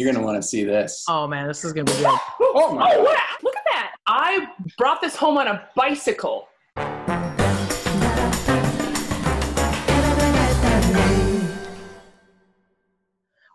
You're gonna want to see this. Oh man, this is gonna be good. Oh my Oh, wow. look at that. I brought this home on a bicycle.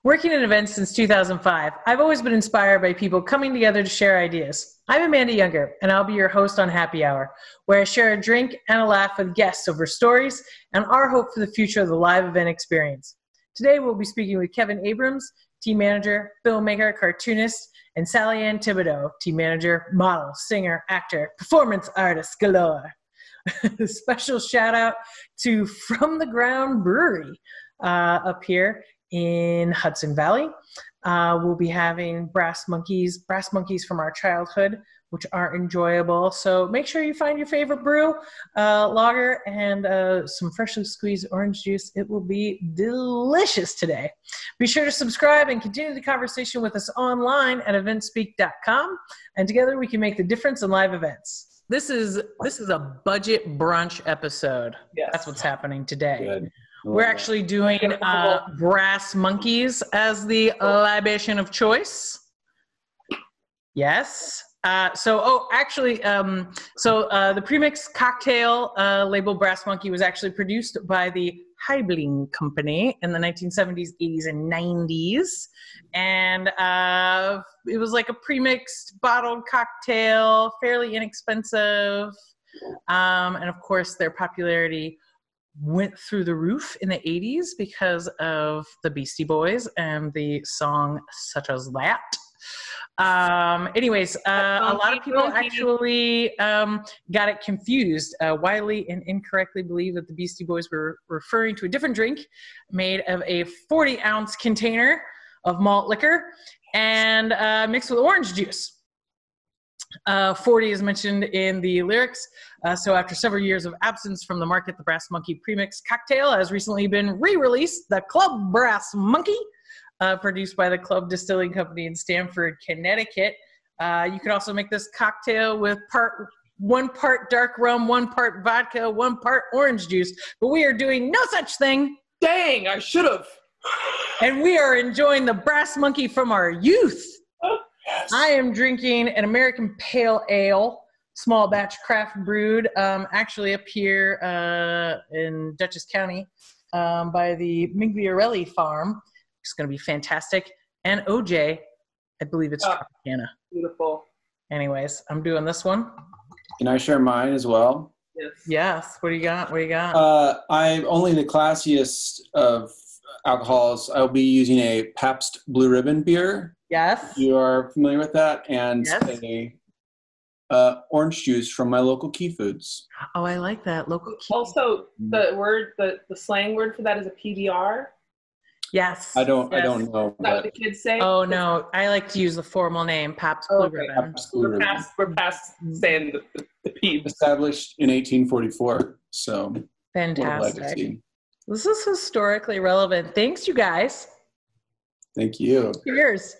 Working in events since 2005, I've always been inspired by people coming together to share ideas. I'm Amanda Younger, and I'll be your host on Happy Hour, where I share a drink and a laugh with guests over stories and our hope for the future of the live event experience. Today, we'll be speaking with Kevin Abrams, team manager, filmmaker, cartoonist, and Sally Ann Thibedeau, team manager, model, singer, actor, performance artist galore. A Special shout out to From the Ground Brewery uh, up here in Hudson Valley. Uh, we'll be having brass monkeys, brass monkeys from our childhood, which are enjoyable. So make sure you find your favorite brew, uh, lager, and uh, some freshly squeezed orange juice. It will be delicious today. Be sure to subscribe and continue the conversation with us online at eventspeak.com. And together we can make the difference in live events. This is this is a budget brunch episode. Yes. That's what's happening today. Good. We're actually doing uh, brass monkeys as the libation of choice. Yes. Uh, so, oh, actually, um, so uh, the premix cocktail uh, label Brass Monkey was actually produced by the Heublein Company in the 1970s, 80s, and 90s. And uh, it was like a premixed bottled cocktail, fairly inexpensive. Um, and of course, their popularity went through the roof in the 80s because of the Beastie Boys and the song such as that. Um, anyways, uh, a lot of people actually um, got it confused, uh, widely and incorrectly believe that the Beastie Boys were referring to a different drink made of a 40 ounce container of malt liquor and uh, mixed with orange juice. Uh, 40 is mentioned in the lyrics. Uh, so, after several years of absence from the market, the Brass Monkey Premix cocktail has recently been re released. The Club Brass Monkey, uh, produced by the Club Distilling Company in Stamford, Connecticut. Uh, you can also make this cocktail with part one part dark rum, one part vodka, one part orange juice. But we are doing no such thing, Dang, I should have. and we are enjoying the Brass Monkey from our youth. Yes. I am drinking an American Pale Ale, small batch craft brewed, um, actually up here uh, in Dutchess County um, by the Migliorelli farm. It's going to be fantastic. And OJ, I believe it's Oh. Tropicana. Beautiful. Anyways, I'm doing this one. Can I share mine as well? Yes. Yes. What do you got? What do you got? Uh, I'm only the classiest of alcohols. I'll be using a Pabst Blue Ribbon beer. yes. You are familiar with that, and Yes. a uh, orange juice from my local Key Foods. Oh, I like that. Local. key. Also, the word, the, the slang word for that is a PBR. Yes. I don't. I don't know, Is that what but the kids say? Oh no, I like to use the formal name, Pabst Blue Okay. Ribbon. Pabst We're Ribbon. past, we're past saying the, the, the peebs. established in 1844. So what a Fantastic. legacy. This is historically relevant. Thanks, you guys. Thank you. Cheers.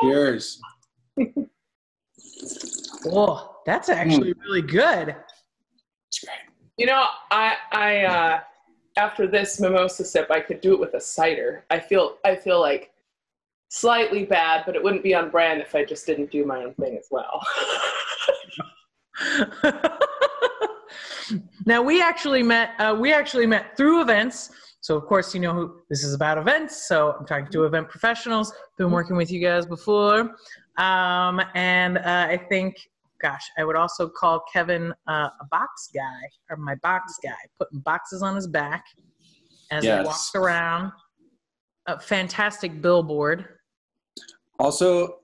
Cheers. Oh, that's actually really good. It's great. You know, I I uh, after this mimosa sip, I could do it with a cider. I feel I feel like slightly bad, but it wouldn't be on brand if I just didn't do my own thing as well. now we actually met. Uh, we actually met through events. So of course you know who this is about events. So I'm talking to event professionals. Been working with you guys before, um, and uh, I think, gosh, I would also call Kevin uh, a box guy or my box guy, putting boxes on his back as Yes. he walks around. A fantastic billboard. Also,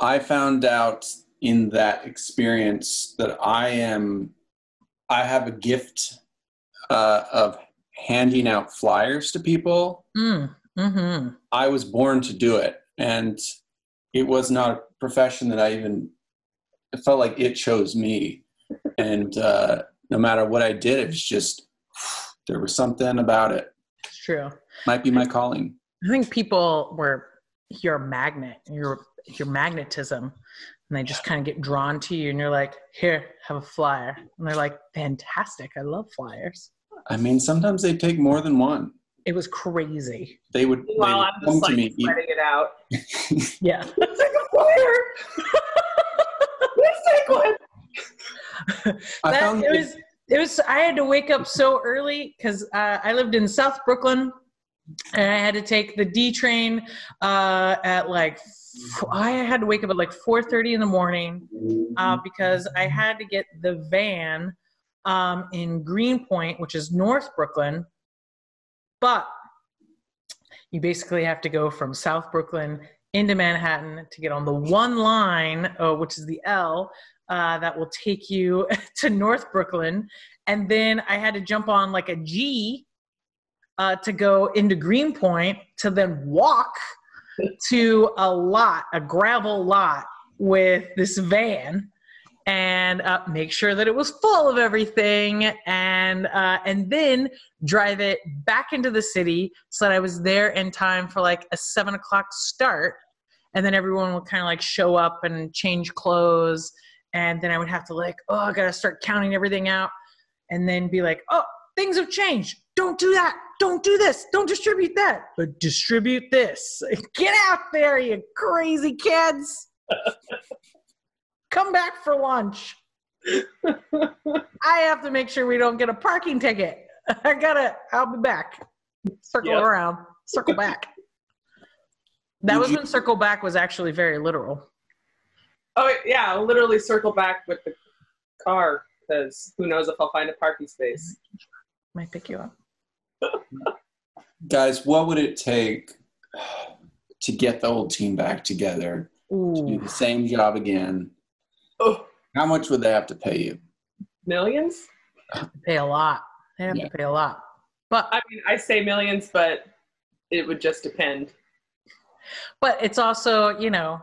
I found out in that experience that I am, I have a gift uh, of handing out flyers to people. Mm, mm-hmm. I was born to do it, and it was not a profession that I even. It felt like it chose me, and uh, no matter what I did, it was just there was something about it. It's true. Might be my calling. I think people were you're a magnet, your your magnetism, and they just kind of get drawn to you, and you're like, here, have a flyer, and they're like, fantastic, I love flyers. I mean, sometimes they take more than one. It was crazy. They would, they would I'm come just to like me. sweating it out. Yeah. Let's take a fire. Take one. I That- it was it was i had to wake up so early because uh, i lived in south brooklyn and i had to take the d train uh, at like I had to wake up at like 4.30 in the morning uh, because i had to get the van um, in greenpoint which is north brooklyn but you basically have to go from south brooklyn into manhattan to get on the one line uh, which is the l uh, that will take you to North Brooklyn. And then I had to jump on like a G uh, to go into Greenpoint to then walk to a lot, a gravel lot with this van and uh, make sure that it was full of everything and uh, and then drive it back into the city so that I was there in time for like a seven o'clock start and then everyone would kind of like show up and change clothes and then I would have to like, oh, I gotta start counting everything out, and then be like, oh, things have changed. Don't do that. Don't do this. Don't distribute that. But distribute this. Get out there, you crazy kids. Come back for lunch. I have to make sure we don't get a parking ticket. I gotta. I'll be back. Circle Yep. around. Circle back. That Would was you- when circle back was actually very literal. Oh yeah, I'll literally circle back with the car because who knows if I'll find a parking space. Might pick you up. guys, what would it take to get the whole team back together to do the same job again? Oh, How much would they have to pay you? millions? pay a lot. They have Yeah. to pay a lot. But I mean, I say millions, but it would just depend. But it's also, you know,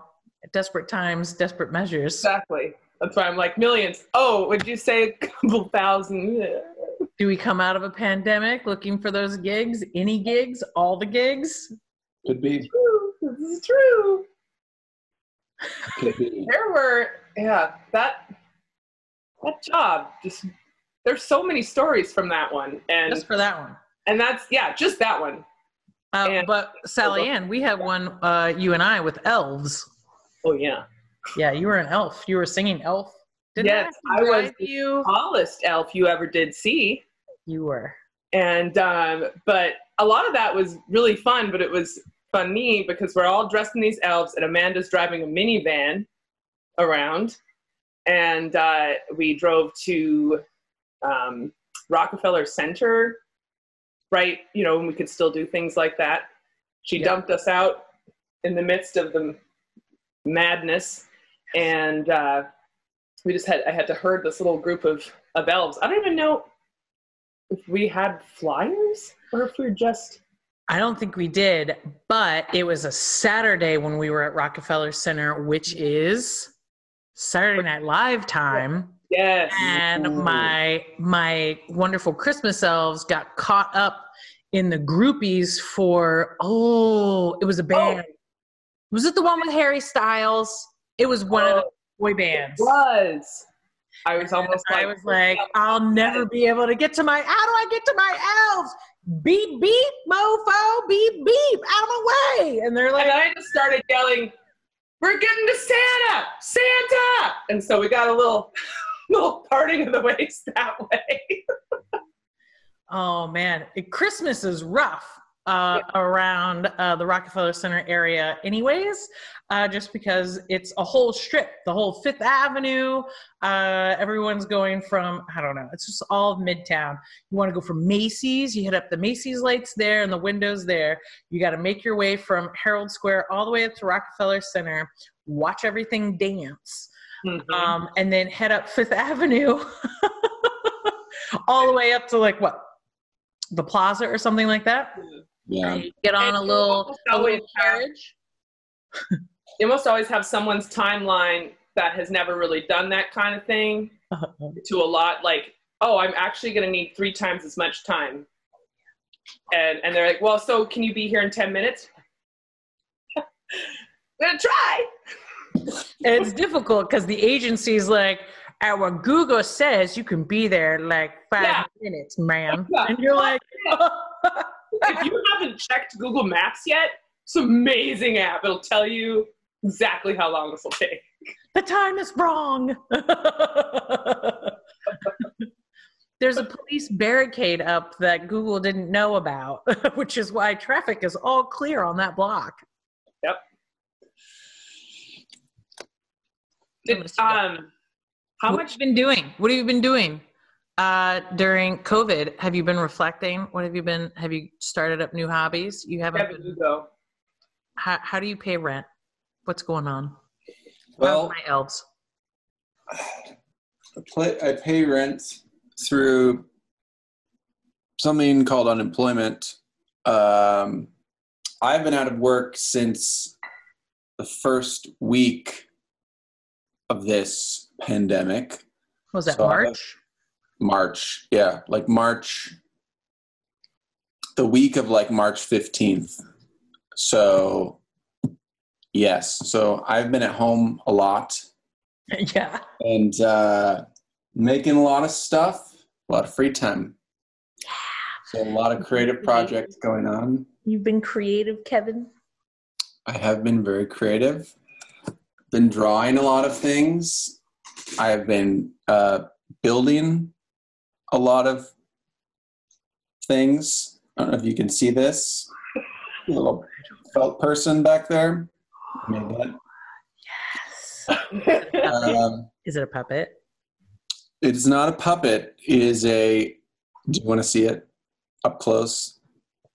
desperate times, desperate measures. Exactly. That's why I'm like millions. Oh, would you say a couple thousand? Do we come out of a pandemic looking for those gigs? Any gigs? All the gigs? Could be. True. This is true. Could be. There were, yeah, that that job. Just there's so many stories from that one, and Just for that one. and that's yeah, just that one. Uh, And- but Sally Ann, we had one, uh, you and I, with elves. Oh yeah. Yeah, you were an elf. You were singing elf. Didn't Yes, I, I was drive the- Tallest elf you ever did see. You were. and um, but a lot of that was really fun but it was funny because we're all dressed in these elves and amanda's driving a minivan around and uh, we drove to um, rockefeller center right you know and we could still do things like that she Yeah. dumped us out in the midst of the madness and uh, we just had i had to herd this little group of of elves i don't even know if we had flyers or if we were just I don't think we did, but it was a Saturday when we were at Rockefeller Center, which is Saturday Night Live time. Yes. And Ooh. my my wonderful christmas elves got caught up in the groupies for oh it was a oh. band. Was it the one with harry styles? It was one of the Oh, boy it bands. was. I was almost like i was like i'll never be able to get to my how do i get to my elves? Beep beep mofo beep beep out of my way. And they're like and i just started yelling we're getting to santa santa. And so we got a little little parting of the ways that way Oh man, Christmas is rough uh, around uh, the Rockefeller Center area, anyways, uh, just because it's a whole strip, the whole Fifth Avenue. Uh, everyone's going from I don't know, it's just all of Midtown. You want to go from Macy's, you hit up the Macy's lights there and the windows there. You got to make your way from Herald Square all the way up to Rockefeller Center. Watch everything dance Mhm. um, and then head up Fifth Avenue all the way up to like what the plaza or something like that. Yeah. And get on And a little, almost a little always have- carriage. you must always have someone's timeline that has never really done that kind of thing to a lot like oh i'm actually going to need three times as much time and and they're like well so can you be here in 10 minutes i'm gonna try And it's difficult because the agency's like, our Google says you can be there like five Yeah. minutes, ma'am. Yeah. And you're like, if you haven't checked Google Maps yet, it's an amazing app. It'll tell you exactly how long this will take. The time is wrong. There's a police barricade up that Google didn't know about, which is why traffic is all clear on that block. Yep. Did, um, how what much? have you been doing? What have you been doing uh, during COVID? Have you been reflecting? What have you been? Have you started up new hobbies? You haven't. Kevin, Been, you go. how, how do you pay rent? What's going on? Well, my elves. I, play, I pay rent through something called unemployment. Um, I've been out of work since the first week of this pandemic. Was that So March? March, yeah, like March, the week of like March 15th. So, yes, so I've been at home a lot yeah. and uh, making a lot of stuff, a lot of free time. Yeah. So, a lot of creative projects going on. You've been creative, Kevin. I have been very creative, been drawing a lot of things. I have been uh, building a lot of things. I don't know if you can see this little felt person back there. That. Um, Is it a puppet? it's not a puppet. It is a. Do you want to see it up close?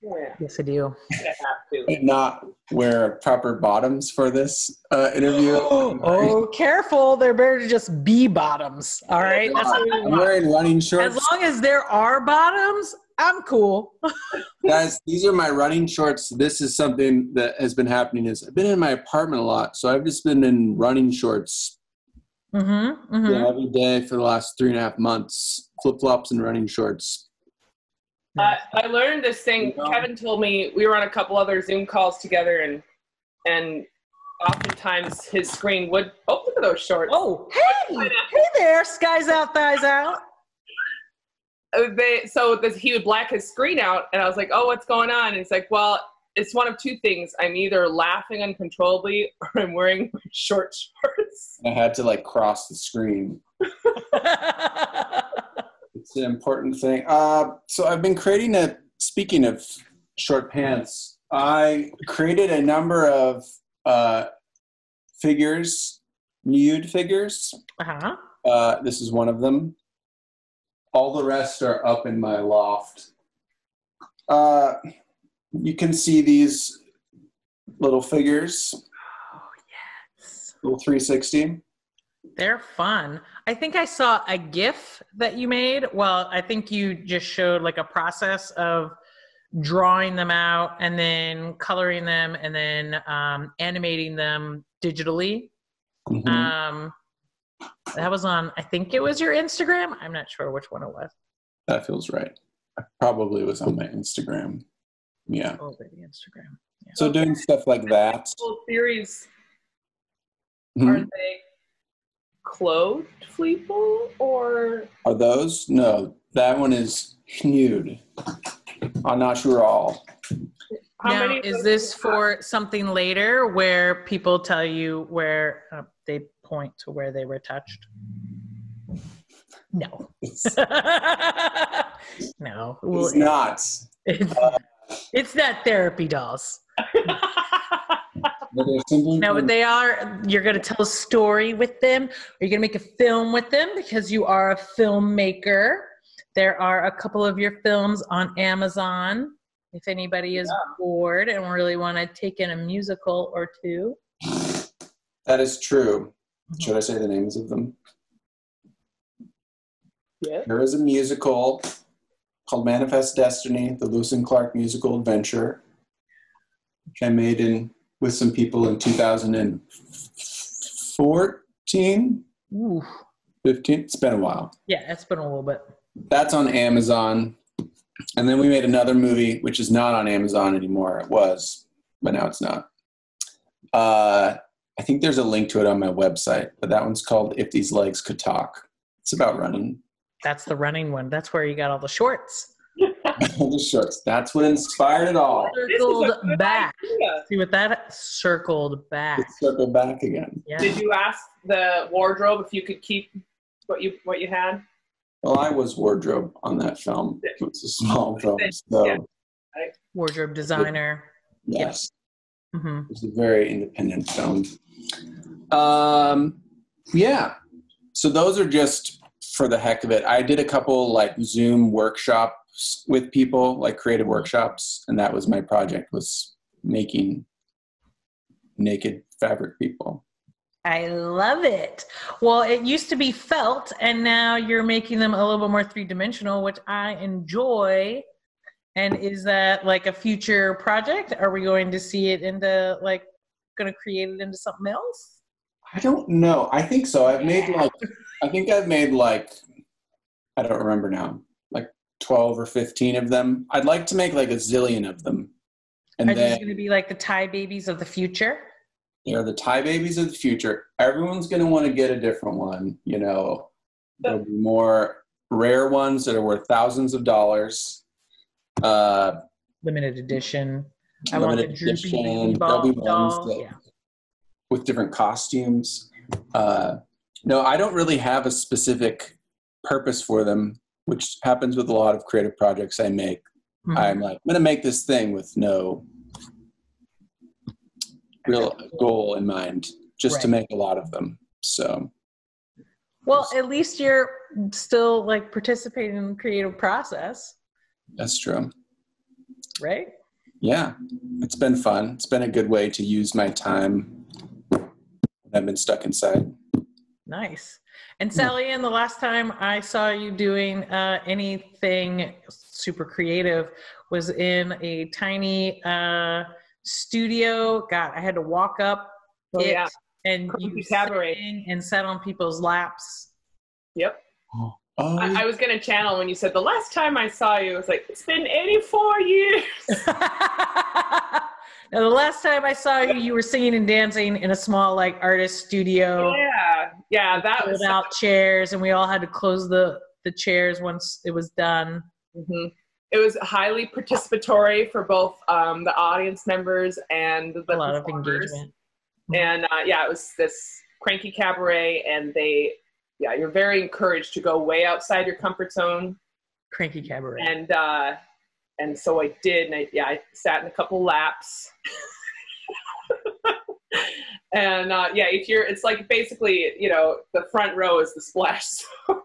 Yeah, Yes, I do. I have to. Not wear proper bottoms for this uh, interview. oh, careful. They're better just be bottoms. All right. That's what we I'm want. wearing running shorts. As long as there are bottoms, I'm cool. guys these are my running shorts this is something that has been happening is i've been in my apartment a lot so i've just been in running shorts Mm-hmm. you mm-hmm. know, every day for the last three and a half months flip-flops and running shorts Uh, I learned this thing. Kevin told me we were on a couple other Zoom calls together, and and oftentimes his screen would. Oh, look at those shorts. Oh, hey, hey there, skies out, thighs out. Uh, They so this, he would black his screen out, and I was like, "Oh, what's going on?" And he's like, "Well, it's one of two things. I'm either laughing uncontrollably, or I'm wearing short shorts." i had to like cross the screen it's an important thing uh, so i've been creating a speaking of short pants i created a number of uh, figures nude figures uh-huh. Uh, this is one of them. All the rest are up in my loft. Uh, you can see these little figures, Oh, yes. little 360. They're fun. I think I saw a GIF that you made. Well, I think you just showed like a process of drawing them out and then coloring them and then um, animating them digitally. Mhm. Um, that was on, I think it was your Instagram. I'm not sure which one it was. that feels right. I probably was on my Instagram. Yeah. Oh, the Instagram. So doing stuff like that. Full series Mhm. are they clothed people or Are those? No, that one is nude. I'm not sure all. how now, many? is this do you have? for something later where people tell you where uh, they point to where they were touched? No. It's, no. Well, it's not. It's, it's not therapy dolls. But Now, but they are, you're going to tell a story with them, or you're going to make a film with them because you are a filmmaker. There are a couple of your films on Amazon. If anybody is bored and really want to take in a musical or two, That is true. Mm-hmm. Should I say the names of them? Yeah. There is a musical called Manifest Destiny, the Lewis and Clark musical adventure, which I made in with some people in 2014, Ooh. 15. It's been a while. yeah, it's been a little bit. That's on Amazon. And then we made another movie, which is not on Amazon anymore. It was, but now it's not. Uh, I think there's a link to it on my website, but that one's called If These Legs Could Talk. It's about running. That's the running one. That's where you got all the shorts. the shorts. That's what inspired it all. Circled This is a back. idea. See what that circled back. Let's circle back again. Yeah. Did you ask the wardrobe if you could keep what you what you had? Well, I was wardrobe on that film. It was a small film, so Yeah. Wardrobe designer. yes, hmm it was a very independent film. Um, yeah. So those are just for the heck of it. I did a couple like Zoom workshops with people, like creative workshops, and that was my project was making naked fabric people. I love it. Well, it used to be felt, and now you're making them a little bit more three dimensional, which I enjoy. And is that like a future project? Are we going to see it into like going to create it into something else? I don't know. I think so. I've made like, I think I've made like, I don't remember now, 12 or 15 of them. I'd like to make like a zillion of them. And Are these going to be like the Thai babies of the future? they're the Thai babies of the future. Everyone's going to want to get a different one. You know, there'll be more rare ones that are worth thousands of dollars. Uh, Limited edition. I want the limited droopy edition. There'll be ones that- Yeah. with different costumes. Uh, no, I don't really have a specific purpose for them, which happens with a lot of creative projects I make. Mhm. I'm like, I'm going to make this thing with no real goal in mind, just to make a lot of them. So, Well, at least you're still like participating in the creative process, that's true. right? Yeah, it's been fun. It's been a good way to use my time I've been stuck inside. Nice. And Sally Ann, the last time I saw you doing uh, anything super creative was in a tiny uh, studio. God, I had to walk up Oh, it yeah. and Crazy you cabaret. and sat on people's laps. Yep. Oh, I, I was gonna channel when you said the last time I saw you. I was like, it's been 84 years. now, the last time I saw you, you were singing and dancing in a small like artist studio. Yeah, yeah, that was. Out chairs, and we all had to close the the chairs once it was done. Mhm. It was highly participatory for both um, the audience members and the A lot of engagement. And uh, yeah, it was this cranky cabaret, and they, yeah, you're very encouraged to go way outside your comfort zone Cranky cabaret. and uh, and so I did, and I yeah, I sat in a couple laps. and uh, yeah, if you're, it's like basically, you know, the front row is the splash zone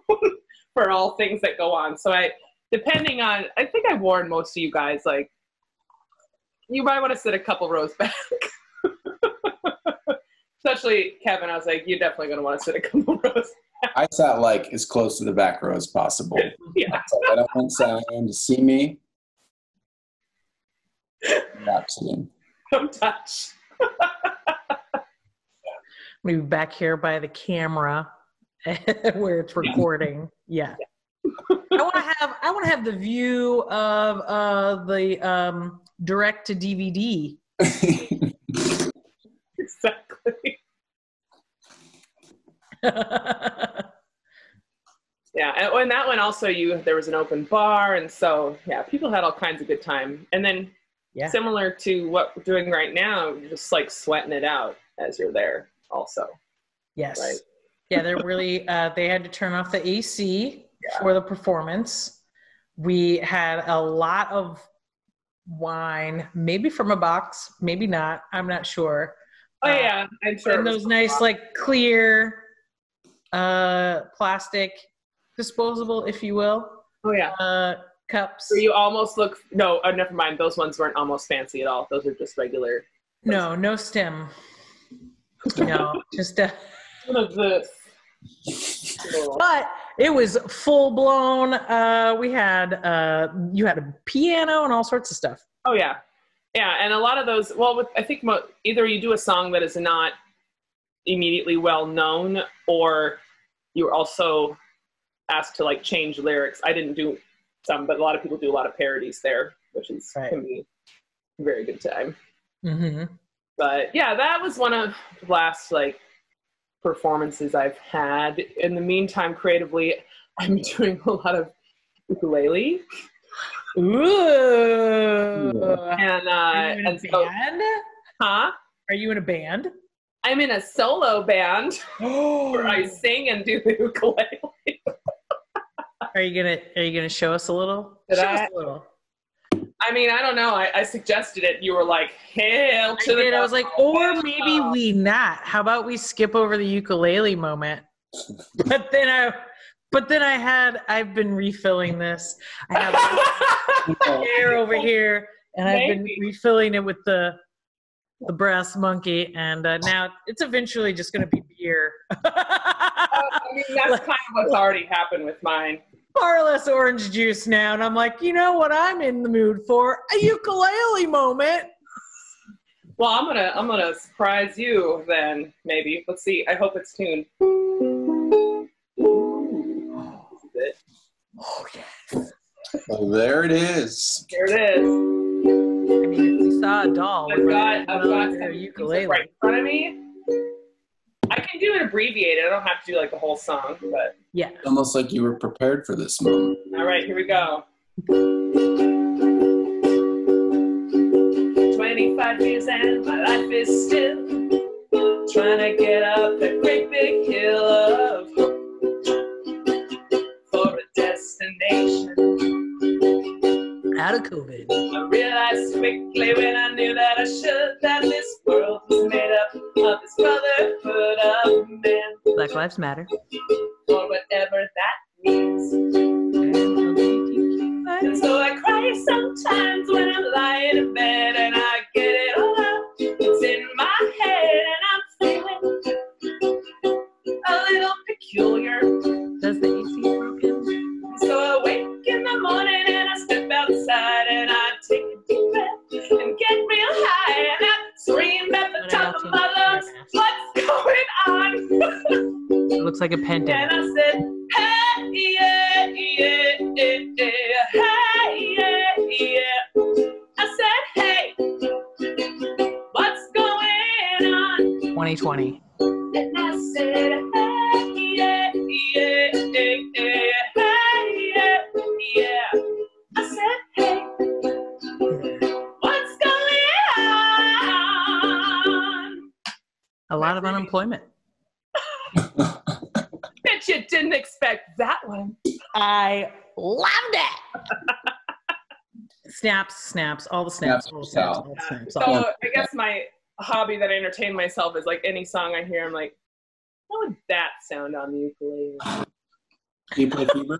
for all things that go on. So I, depending on, I think I warned most of you guys, like, you might want to sit a couple rows back. Especially Kevin, I was like, you're definitely going to want to sit a couple rows. I sat like as close to the back row as possible. Yeah. So I don't want Sally to see me. Absolutely. Don't touch. Maybe back here by the camera where it's recording. Yeah. I want to have I want to have the view of uh, the um, direct to DVD. Exactly. Yeah, and when that one also, you there was an open bar, and so yeah, people had all kinds of good time. And then yeah. similar to what we're doing right now, you're just like sweating it out as you're there. Also, Yes. Right. Yeah, they're really, uh, they had to turn off the AC Yeah. for the performance. We had a lot of wine, maybe from a box, maybe not. I'm not sure. oh Uh, yeah, I'm sure. And those nice, like clear uh, plastic, disposable, if you will, oh yeah. uh, cups. So you almost look. No, uh, never mind. Those ones weren't almost fancy at all. Those are just regular. No, no stem. No, just a. What is this? But it was full blown. Uh, we had uh, you had a piano and all sorts of stuff. Oh yeah, yeah, and a lot of those. Well, with, I think mo- either you do a song that is not immediately well known, or you're also asked to like change lyrics. I didn't do some, but a lot of people do a lot of parodies there, which is Right. can be a very good time. hmm But yeah, that was one of the last like performances I've had. In the meantime, creatively, I'm doing a lot of ukulele. Ooh. And uh, Are you in a and so, band? huh? Are you in a band? I'm in a solo band where I sing and do the ukulele. Are you gonna Are you gonna show us a little? Did show I? us a little. I mean, I don't know. I, I suggested it. You were like, "Hail I to the!" did. I was like, or maybe we not. How about we skip over the ukulele moment? But then I, but then I had. I've been refilling this. I have the-" air over here, and I've been refilling it with the the brass monkey, and uh, now it's eventually just going to be beer. I mean, that's kind of what's already happened with mine. Far less orange juice now, and I'm like, you know what? I'm in the mood for a ukulele moment. Well, I'm gonna I'm gonna surprise you then. Maybe. Let's see. I hope it's tuned. It. Oh yes. Oh, there it is. There it is. I mean, if we saw a doll, I've we'd got I've got some a ukulele. right in front of me. I can do it abbreviated. I don't have to do like the whole song, but Yeah. It's almost like you were prepared for this moment. all right, here we go. 25 years and my life is still trying to get up that Lives Matter. Snaps, snaps, all the snaps, Snaps all the for snaps, all the snaps. So I guess my hobby that I entertain myself is like any song I hear, I'm like, how would that sound on the ukulele? Can you play Fever?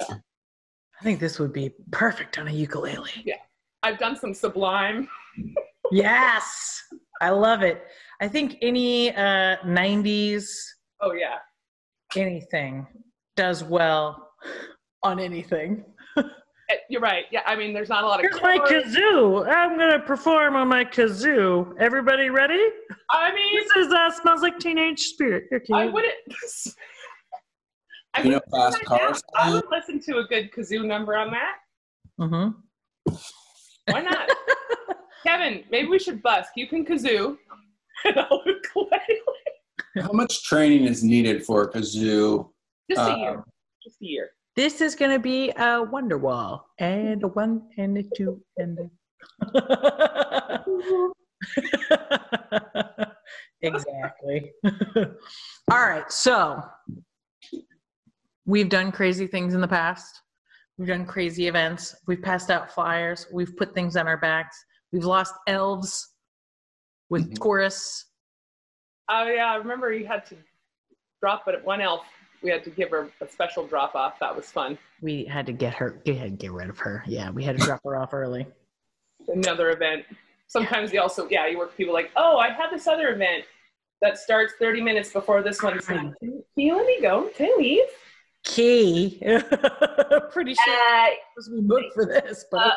I think this would be perfect on a ukulele. Yeah. I've done some Sublime. Yes, I love it. I think any uh, 90s Oh yeah, anything does well on anything. Eh, you're right. Yeah, I mean, there's not a lot of. Here's my kazoo. I'm gonna perform on my kazoo. Everybody ready? I mean, This is uh, smells like teenage spirit. Here, I kid. wouldn't. I You know would- Fast Cars? I would listen to a good kazoo number on that. Mm-hmm. Why not? Kevin, maybe we should busk. You can kazoo. And I'll ukulele. How much training is needed for a kazoo? Just a Uh, year. Just a year. This is gonna be a wonder wall and a one and a two and a. exactly. All right, so we've done crazy things in the past. We've done crazy events. We've passed out flyers. We've put things on our backs. We've lost elves with Mhm. Taurus. Oh yeah, I remember you had to drop it. at One elf, we had to give her a special drop off. That was fun. We had to get her. We had to get rid of her. Yeah, we had to drop her off early. Another event. Sometimes you also, yeah, you work with people like, oh, I have this other event that starts 30 minutes before this one. Can you let me go? Can I leave? Key. Pretty sure Uh, we booked for this, but Uh,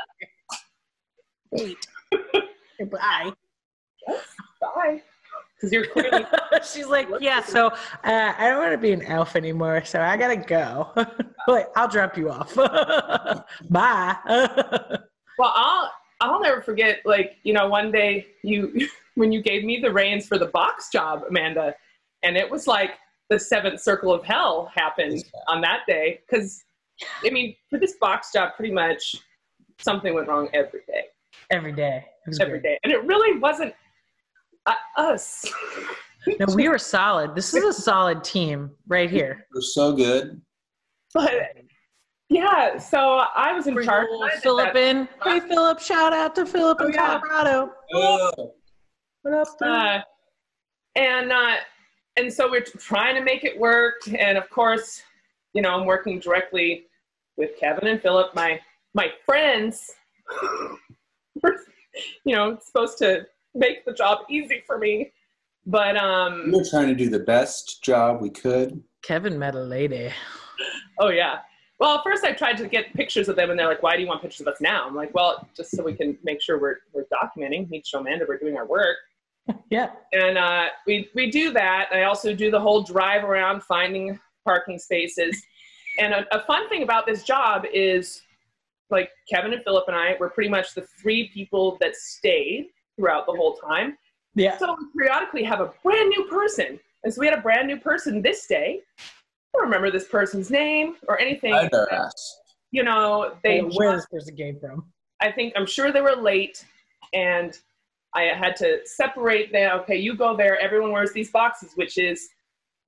wait. Bye. bye. Because you're clearly She's like, yeah. So uh, I don't want to be an elf anymore, so I gotta go. Wait, I'll drop you off. Bye. Well, I'll I'll never forget. Like you know, one day you when you gave me the reins for the box job, Amanda, and it was like the seventh circle of hell happened on that day because I mean, for this box job, pretty much something went wrong every day, Every day. Every day, and it really wasn't uh, us. No, we were solid. This is a solid team right here. We're so good. But yeah, so I was in Bring charge. old Philip in. Hey, Philip! Shout out to Philip Oh, in yeah. Colorado. Oh, What up? Uh, and uh, and so we're trying to make it work. And of course, you know, I'm working directly with Kevin and Philip, my my friends. You know, supposed to make the job easy for me, but um, we were trying to do the best job we could. Kevin met a lady. oh yeah. Well, first I tried to get pictures of them, and they're like, "Why do you want pictures of us now?" I'm like, "Well, just so we can make sure we're we're documenting, need to show Amanda we're doing our work." Yeah. and uh, we we do that. I also do the whole drive around finding parking spaces. And a, a fun thing about this job is, like Kevin and Philip and I, we're pretty much the three people that stayed throughout the whole time. Yeah. So we periodically have a brand new person, and so we had a brand new person this day. I don't remember this person's name or anything. I better ask. You know, they I don't where this person came from. I think I'm sure they were late, and I had to separate them. Okay, you go there. Everyone wears these boxes, which is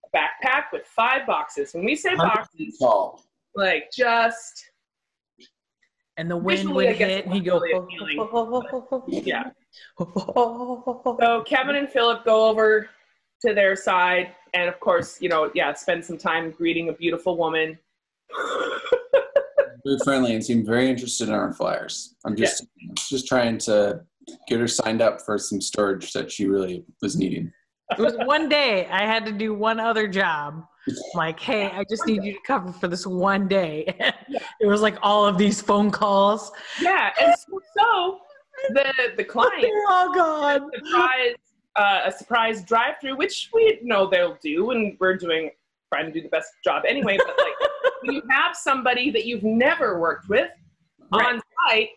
a backpack with five boxes. When we say boxes, Tall. like just And the wind Visually, I would hit, and he not go. really yeah. So Kevin and Philip go over to their side, and of course, you know, yeah, spend some time greeting a beautiful woman. Very friendly and seemed very interested in our flyers. I'm just just trying to get her signed up for some storage that she really was needing. It was one day I had to do one other job. Like, hey, I just need you to cover for this one day. it was like all of these phone calls. Yeah, and so, so the the client They're all gone. surprise uh, a surprise drive through, which we know they'll do, and we're doing trying to do the best job anyway. But like when you have somebody that you've never worked with Right. on site,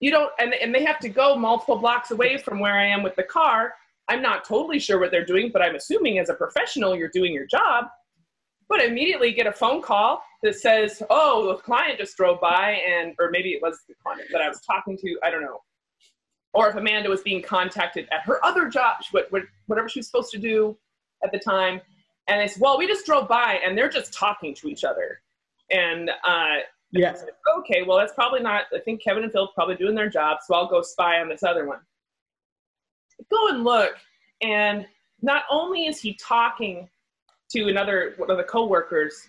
you don't, and and they have to go multiple blocks away from where I am with the car. I'm not totally sure what they're doing, but I'm assuming as a professional you're doing your job. But I immediately get a phone call that says, "Oh, the client just drove by," and or maybe it was the client that I was talking to. I don't know or if Amanda was being contacted at her other job, what- what- whatever she was supposed to do at the time. And they said, well, we just drove by and they're just talking to each other. And uh, Yeah. okay, well, that's probably not, I think Kevin and Phil probably doing their job, so I'll go spy on this other one. Go and look, and not only is he talking to another one of the coworkers,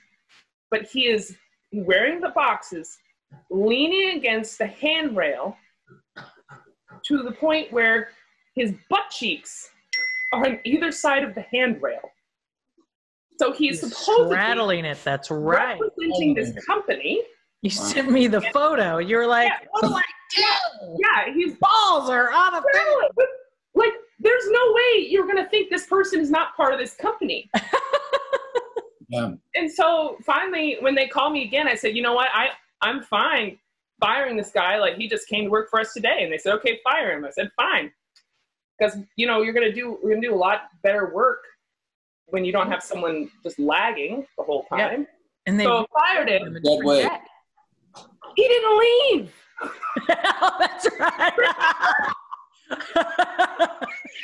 but he is wearing the boxes, leaning against the handrail to the point where his butt cheeks are on either side of the handrail. So he's, He's supposedly straddling it. That's right. representing this oh. company. You sent me the photo. You were like, Yeah. what do I do? Yeah, he's Balls are on a thing. Like, there's no way you're gonna think this person is not part of this company. Yeah. and so finally, when they call me again, I said, you know what, I I'm fine firing this guy. Like he just came to work for us today, and they said, okay, fire him. I said, fine, because you know you're gonna do we're gonna do a lot better work when you don't have someone just lagging the whole Yeah. time. And they So fired him. him a Dead weight. He didn't leave. oh, that's right.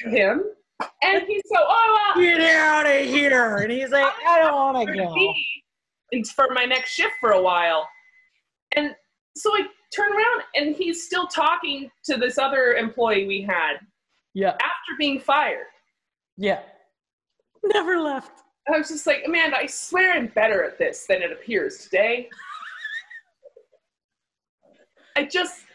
Him, and he's so oh. Uh, Get out of here. And he's like, I don't want to to go. be in- for my next shift for a while. And so I turn around and he's still talking to this other employee we had Yeah. after being fired. Yeah. Never left. I was just like, Amanda, I swear I'm better at this than it appears today. I just,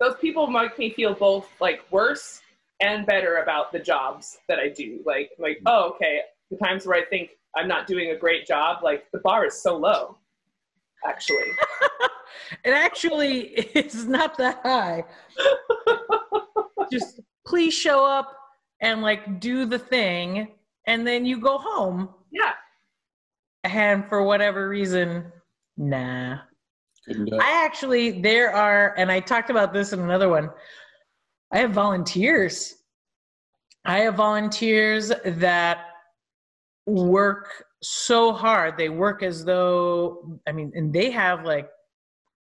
those people make me feel both like worse and better about the jobs that I do. Like, like, mm. oh, okay, the times where I think I'm not doing a great job, like the bar is so low, actually. It actually is not that high. Just please show up and like do the thing, and then you go home. Yeah. And for whatever reason, nah. Couldn't do it. I actually, there are, and I talked about this in another one. I have volunteers. I have volunteers that work so hard. They work as though, I mean, and they have like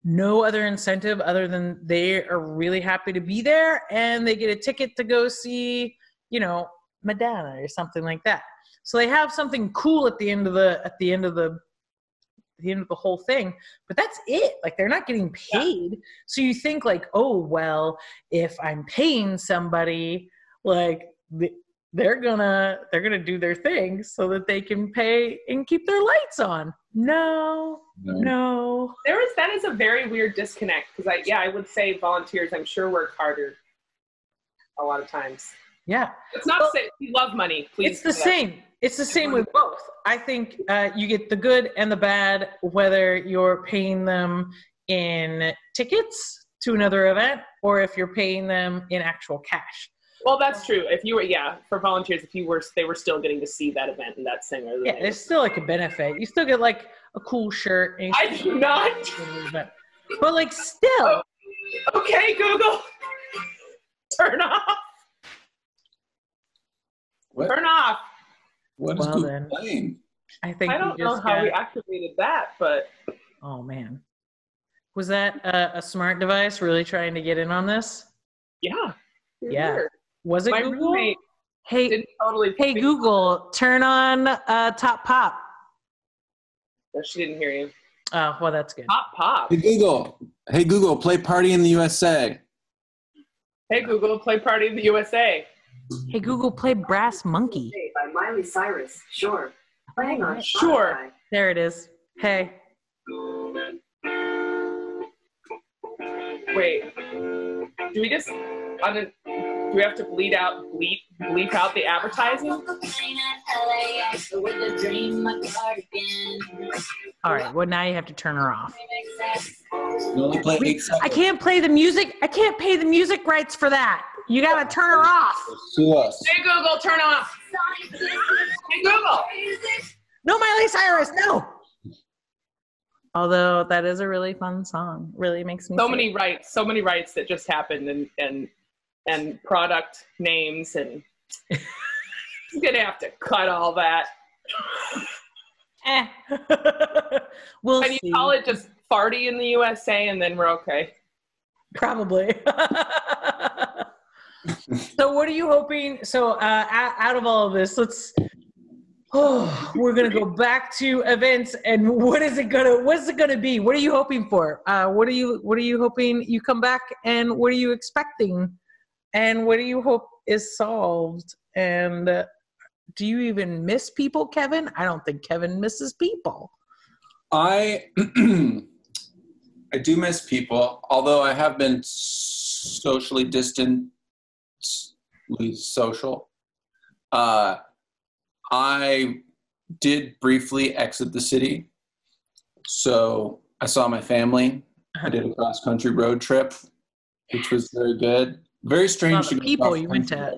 no other incentive other than they are really happy to be there and they get a ticket to go see, you know, Madonna or something like that. So they have something cool at the end of the at the end of the the end of the whole thing but that's it like they're not getting paid so you think like oh well if i'm paying somebody like they're gonna they're gonna do their thing so that they can pay and keep their lights on no no, no. there is that is a very weird disconnect because i yeah i would say volunteers i'm sure work harder a lot of times yeah it's not well, say we love money please it's the same it's the same with both. I think uh, you get the good and the bad, whether you're paying them in tickets to another event or if you're paying them in actual cash. Well, that's true. If you were, yeah, for volunteers, if you were, they were still getting to see that event and that singer. Yeah, it's still like a benefit. You still get like a cool shirt. I do not. But like, still. Okay, Google, turn off. What? Turn off. What is well, Google playing? I think I don't know how got... we activated that, but oh man, was that a, a, smart device really trying to get in on this? Yeah. Yeah. Was it My Google? Hey, totally hey Google, turn on uh, Top Pop. No, she didn't hear you. Oh well, that's good. Top Pop. Hey Google. Hey Google, play Party in the USA. Hey Google, play Party in the USA. Hey Google, play Brass Monkey. By Miley Cyrus. Sure. Playing on Sure. There it is. Hey. Wait. Do we just on a, do we have to bleed out bleep bleep out the advertising? All right. Well, now you have to turn her off. I can't play the music. I can't pay the music rights for that. You gotta turn her off. Sue us. Hey Google, turn off. Hey Google. No, Miley Cyrus, no. Although that is a really fun song, really makes me so many rights, so many rights that just happened, and and and product names, and I'm gonna have to cut all that. eh. we'll Can you call it just farty in the USA, and then we're okay? Probably so what are you hoping so uh, out of all of this let's oh we're gonna go back to events and what is it gonna what's it gonna be what are you hoping for uh, what are you what are you hoping you come back and what are you expecting and what do you hope is solved and uh, do you even miss people kevin i don't think kevin misses people i i do miss people although i have been socially distant social. Uh, I did briefly exit the city. So I saw my family. I did a cross country road trip, which was very good. Very strange. people you went to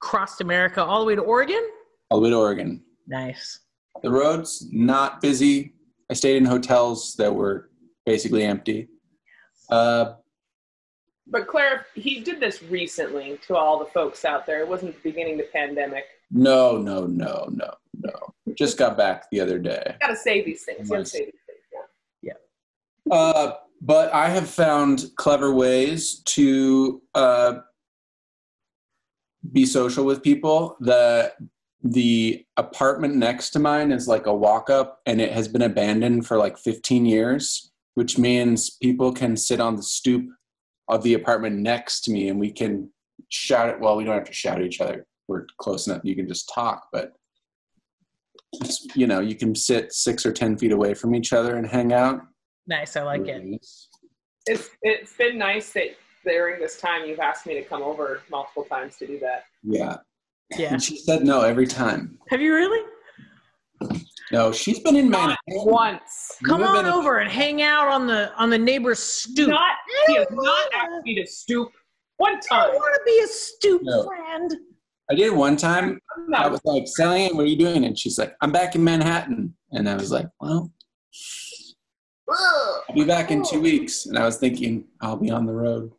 crossed America all the way to Oregon. All the way to Oregon. Nice. The roads not busy. I stayed in hotels that were basically empty. Uh, but Claire, he did this recently to all the folks out there. It wasn't the beginning of the pandemic. No, no, no, no, no. Just got back the other day. You gotta say these things. You gotta say these things. Yeah. yeah. Uh, but I have found clever ways to uh, be social with people. The the apartment next to mine is like a walk up, and it has been abandoned for like 15 years, which means people can sit on the stoop of the apartment next to me and we can shout it well we don't have to shout at each other we're close enough you can just talk but you know you can sit six or ten feet away from each other and hang out nice i like it it's it's been nice that during this time you've asked me to come over multiple times to do that yeah yeah and she said no every time have you really no, she's been in Manhattan once. Come on over and hang out on the on the neighbor's stoop. Not, he has not asked me to stoop one time. I want to be a stoop no. friend. I did one time. I was like, Sally, what are you doing? And she's like, I'm back in Manhattan. And I was like, well, I'll be back in two weeks. And I was thinking, I'll be on the road.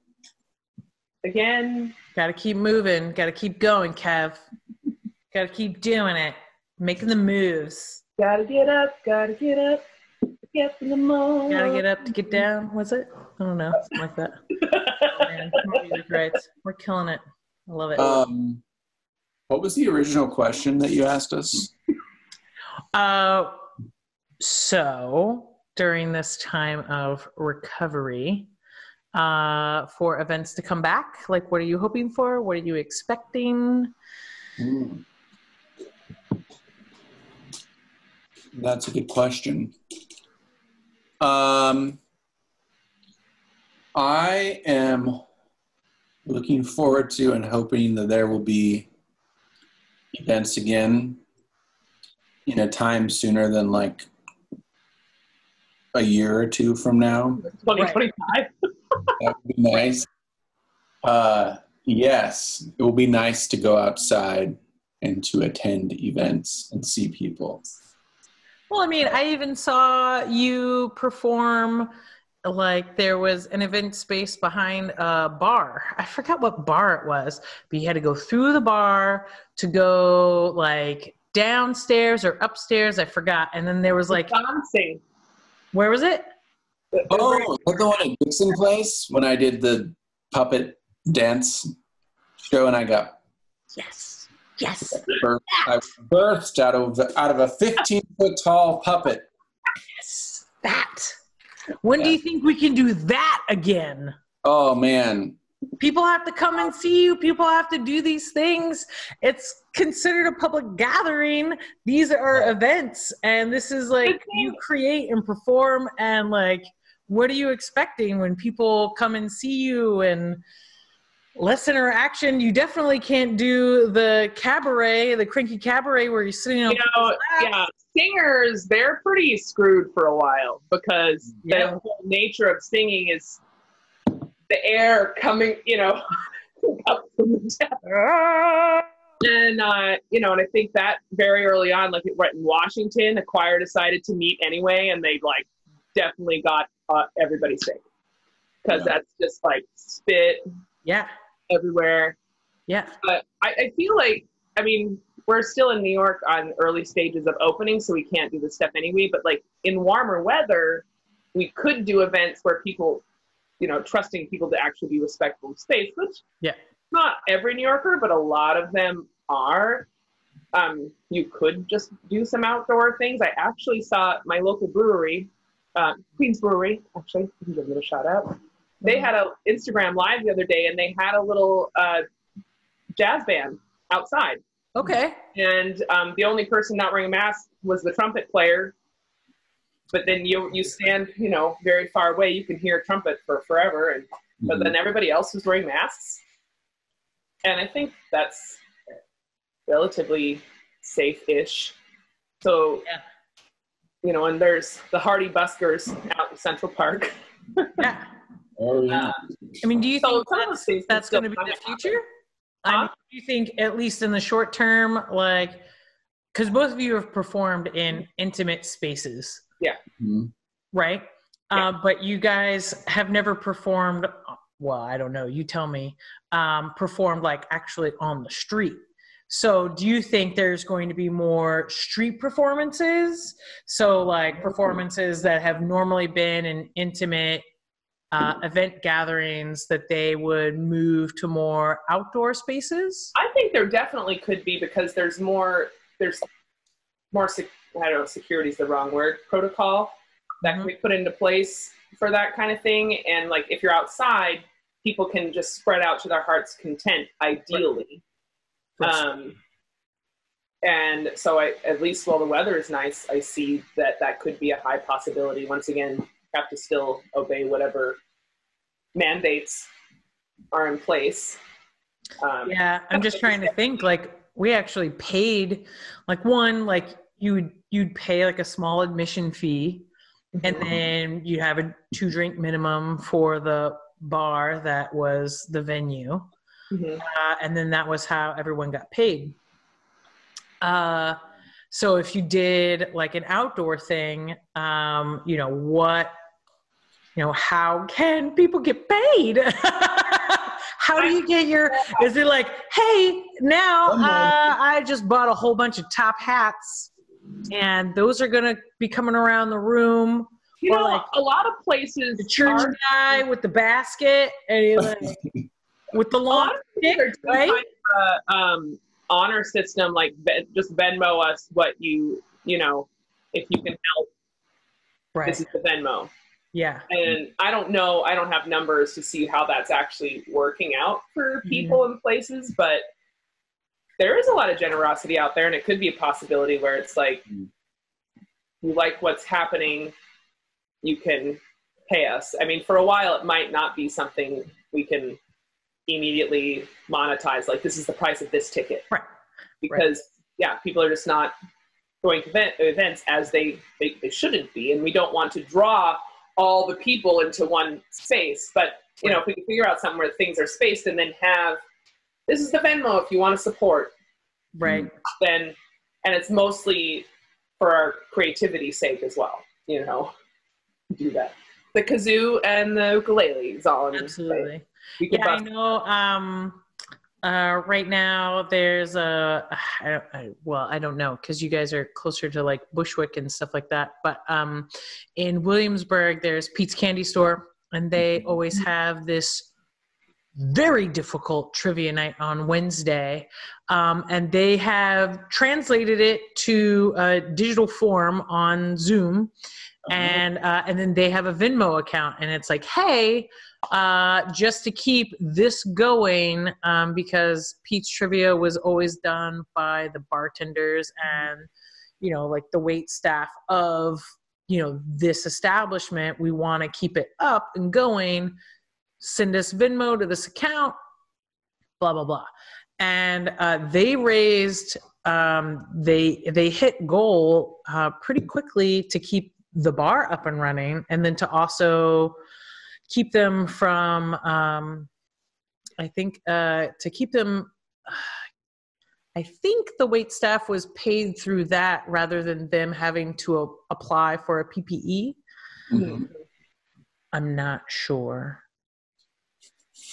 Again. Got to keep moving. Got to keep going, Kev. Got to keep doing it. Making the moves. Gotta get up, gotta get up, get in the morning. Gotta get up to get down. Was it? I don't know. Something like that. Man. More music rights. We're killing it. I love it. Um, what was the original question that you asked us? Uh, so during this time of recovery, uh, for events to come back, like what are you hoping for? What are you expecting? Hmm. That's a good question. Um, I am looking forward to and hoping that there will be events again in a time sooner than like a year or two from now. 2025. That would be nice. Uh, yes, it will be nice to go outside and to attend events and see people. Well, I mean, I even saw you perform. Like there was an event space behind a bar. I forgot what bar it was, but you had to go through the bar to go like downstairs or upstairs. I forgot. And then there was like, dancing. Where was it? Oh, that the one at Dixon Place when I did the puppet dance show and I got Yes, yes. I birthed out of out of a 15 foot tall puppet. Yes, that. When do you think we can do that again? Oh man, People have to come and see you. People have to do these things. It's considered a public gathering. These are events, and this is like you create and perform. And like, what are you expecting when people come and see you and less interaction? You definitely can't do the cabaret, the cranky cabaret, where you're sitting on. You know, yeah, singers, they're pretty screwed for a while because Yeah. the whole nature of singing is the air coming, you know, up from the depth. And, uh, you know, and I think that very early on, like it went in Washington, the choir decided to meet anyway, and they like definitely got uh, everybody sick because Yeah. that's just like spit Yeah, everywhere. yeah. but I, I feel like I mean we're still in New York on early stages of opening, so we can't do this stuff anyway. But like in warmer weather, we could do events where people, you know, trusting people to actually be respectful of space, which Yeah. not every New Yorker, but a lot of them are. Um, you could just do some outdoor things. I actually saw my local brewery, uh, Queens Brewery. Actually, you can give it a shout out. They had a Instagram live the other day, and they had a little uh, jazz band outside. Okay. And um, the only person not wearing a mask was the trumpet player. But then you you stand, you know, very far away. You can hear a trumpet for forever, and but mm-hmm. then everybody else is wearing masks. And I think that's relatively safe-ish. So, Yeah. you know, and there's the Hardy Buskers out in Central Park. Yeah. Oh yeah. Uh, I mean, do you So think that's, those things can that's going to be the of happen. future? I mean, do you think, at least in the short term, like, because both of you have performed in intimate spaces, Mhm. right? Yeah. Uh, but you guys have never performed, well, I don't know, you tell me, um, performed like actually on the street. So, do you think there's going to be more street performances? So, like performances that have normally been in intimate uh, event gatherings, that they would move to more outdoor spaces? I think there definitely could be because there's more there's more I don't know security is the wrong word protocol that can be put into place for that kind of thing. And like if you're outside people can just spread out to their heart's content ideally. Um, and so I at least while the weather is nice I see that that could be a high possibility. Once again have to still obey whatever mandates are in place. Um, Yeah, I'm just trying to think. Like, we actually paid, like, one, like you'd you'd pay like a small admission fee, and then you'd have a two drink minimum for the bar that was the venue, Mhm. uh, and then that was how everyone got paid. Uh, so if you did like an outdoor thing, um, you know what, you know how can people get paid? how do you get your? Is it like, hey, now uh, I just bought a whole bunch of top hats. And those are gonna be coming around the room. You Or know, like a lot of places The church are- guy with the basket and like, with the a lawn lot of places are doing right? kind of a, um, honor system, like just Venmo us what you you know if you can help. Right. This is the Venmo. Yeah. and I don't know. I don't have numbers to see how that's actually working out for Mhm. people in places, but there is a lot of generosity out there, and it could be a possibility where it's like Mm. you like what's happening, you can pay us. I mean, for a while, it might not be something we can immediately monetize. Like this is the price of this ticket, Right. because yeah, people are just not going to event, events as they, they they shouldn't be, and we don't want to draw all the people into one space. But you know, if we can figure out something where things are spaced, and then have this is the Venmo if you want to support, Right. then and it's mostly for our creativity's sake as well. You know, do that. The kazoo and the ukulele is all I'm gonna say. Absolutely. Yeah, I know. Um, uh, right now, there's a. I don't, I, well, I don't know because you guys are closer to like Bushwick and stuff like that. But um, in Williamsburg, there's Pete's Candy Store, and they always have this very difficult trivia night on Wednesday, um, and they have translated it to a digital form on Zoom, and uh, and then they have a Venmo account, and it's like, hey, uh, just to keep this going, um, because Pete's Trivia was always done by the bartenders and you know like the wait staff of you know this establishment. We want to keep it up and going. Send us Venmo to this account. Blah blah blah, and uh, they raised. Um, they they hit goal uh, pretty quickly to keep the bar up and running, and then to also keep them from um, i think uh, to keep them i think the wait staff was paid through that rather than them having to a- apply for a ppe Mhm. i'm not sure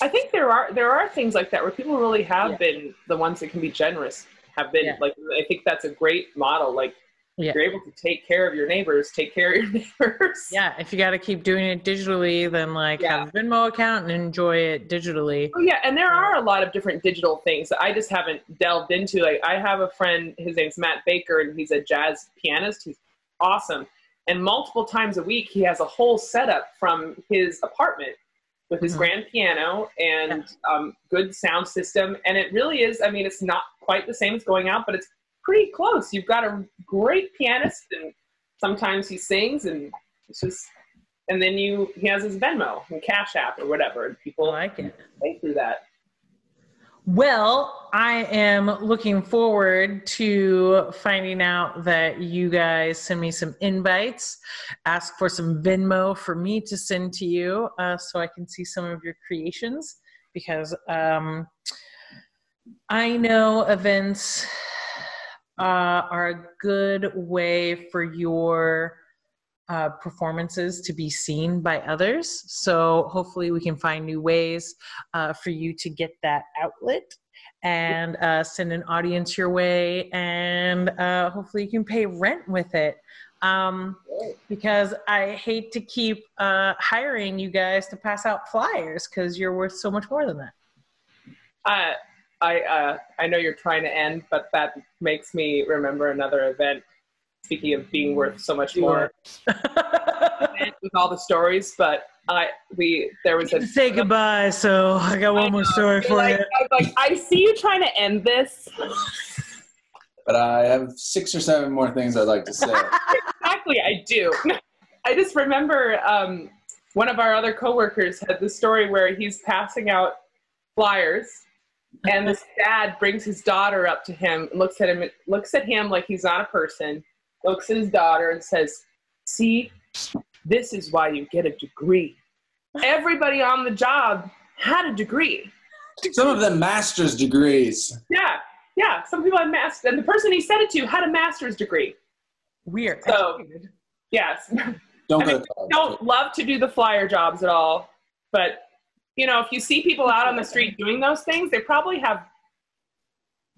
I think there are there are things like that where people really have Yeah. been the ones that can be generous. Have been Yeah. like I think that's a great model. Like Yeah. you're able to take care of your neighbors, take care of your neighbors. yeah if you got to keep doing it digitally then like Yeah. have a venmo account and enjoy it digitally Oh yeah, and there are a lot of different digital things that I just haven't delved into. Like I have a friend, his name's Matt Baker, and he's a jazz pianist. He's awesome. And multiple times a week, he has a whole setup from his apartment with his Mhm. grand piano and um, good sound system. And it really is. I mean, it's not quite the same as going out, but it's pretty close. You've got a great pianist, and sometimes he sings, and it's just. And then you, he has his Venmo and Cash App or whatever, and i people like it pay through that. Well, I am looking forward to finding out that you guys send me some invites. Ask for some Venmo for me to send to you uh, so I can see some of your creations because um, I know events uh, are a good way for your uh, performances to be seen by others. So hopefully, we can find new ways uh, for you to get that outlet and uh, send an audience your way, and uh, hopefully, you can pay rent with it. Um, because I hate to keep uh, hiring you guys to pass out flyers because you're worth so much more than that. Uh, I uh, I know you're trying to end, but that makes me remember another event. Speaking of being worth so much more, with all the stories, but I we there was a Say goodbye. So I got one more story for like, you. I was like, I see you trying to end this. But I have six or seven more things I'd like to say. exactly, I do. I just remember um, one of our other coworkers had the story where he's passing out flyers, and this dad brings his daughter up to him, looks at him, looks at him like he's not a person, looks at his daughter and says, "See, this is why you get a degree. Everybody on the job had a degree. Some of them master's degrees. Yeah, yeah. Some people had master, and the person he said it to had a master's degree. Weird. So, yes." Don't I go mean, don't love to do the flyer jobs at all, but you know, if you see people out on the street doing those things, they probably have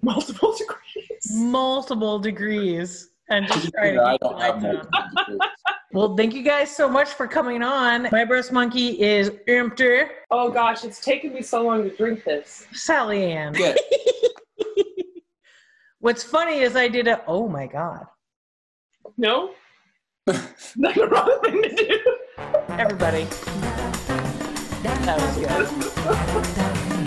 multiple degrees. Multiple degrees. And just try to I keep the don't have lights on. time to do Well, thank you guys so much for coming on. My brass monkey is empty. Oh gosh, it's taken me so long to drink this. SallyAnn. Good. What's funny is I did a. Oh my god! No? That's the wrong thing to do. Everybody, that was good.